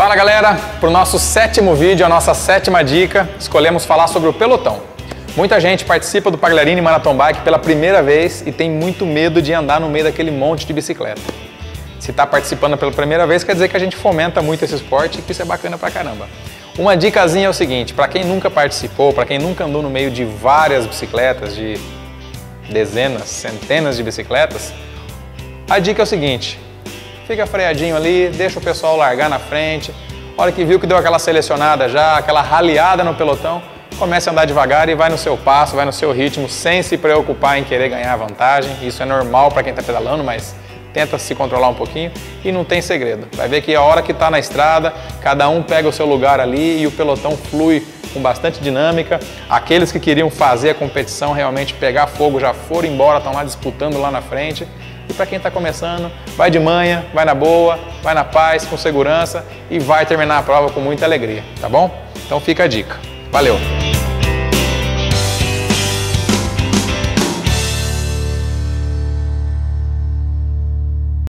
Fala galera, para o nosso sétimo vídeo, a nossa sétima dica, escolhemos falar sobre o pelotão. Muita gente participa do Pagliarini Marathon Bike pela primeira vez e tem muito medo de andar no meio daquele monte de bicicleta. Se está participando pela primeira vez, quer dizer que a gente fomenta muito esse esporte e que isso é bacana pra caramba. Uma dicasinha é o seguinte, para quem nunca participou, para quem nunca andou no meio de várias bicicletas, de dezenas, centenas de bicicletas, a dica é o seguinte, fica freadinho ali, deixa o pessoal largar na frente. A hora que viu que deu aquela selecionada já, aquela raleada no pelotão, comece a andar devagar e vai no seu passo, vai no seu ritmo, sem se preocupar em querer ganhar vantagem. Isso é normal para quem está pedalando, mas tenta se controlar um pouquinho e não tem segredo. Vai ver que a hora que está na estrada, cada um pega o seu lugar ali e o pelotão flui com bastante dinâmica. Aqueles que queriam fazer a competição realmente pegar fogo já foram embora, estão lá disputando lá na frente. E para quem está começando, vai de manhã, vai na boa, vai na paz, com segurança e vai terminar a prova com muita alegria, tá bom? Então fica a dica. Valeu!